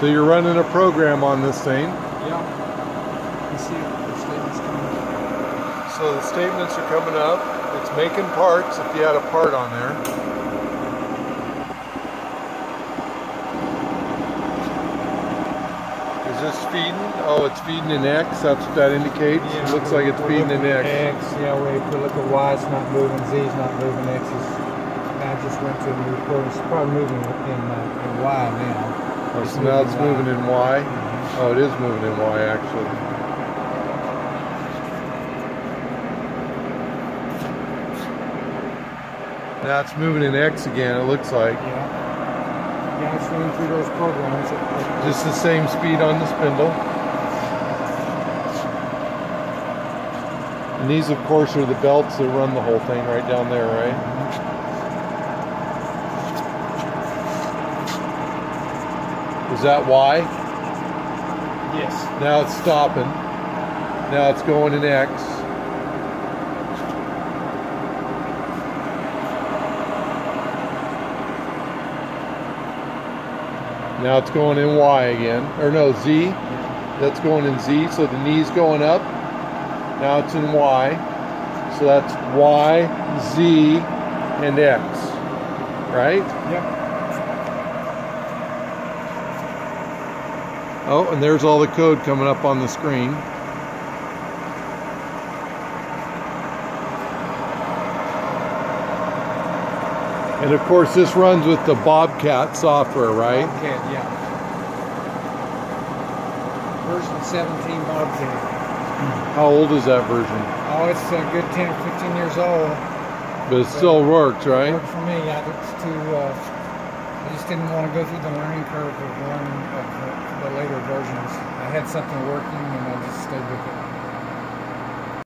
So you're running a program on this thing. Yeah. You see the statements coming up. So the statements are coming up. It's making parts if you had a part on there. Is this feeding? Oh, it's feeding in X. That's what that indicates. it looks like it's feeding in X. X. Yeah, we we look at Y, it's not moving. Z is not moving. X is. I just went to new report. It's probably moving in, uh, in Y now. Oh, so now it's moving in Y. Oh, it is moving in Y actually. Now it's moving in X again, it looks like. Yeah. Yeah, it's running through those programs. Just the same speed on the spindle. And these, of course, are the belts that run the whole thing right down there, right? Mm-hmm. Is that Y? Yes. Now it's stopping. Now it's going in X. Now it's going in Y again. Or no, Z. That's going in Z. So the knee's going up. Now it's in Y. So that's Y, Z, and X. Right? Yep. Oh, and there's all the code coming up on the screen. And of course, this runs with the BobCAD software, right? BobCAD, yeah. Version 17 BobCAD. How old is that version? Oh, it's a good 10 or 15 years old. But it still works, right? Worked for me. I just to, uh, I just didn't want to go through the learning curve of one of the, the later versions. I had something working and I just stayed with it.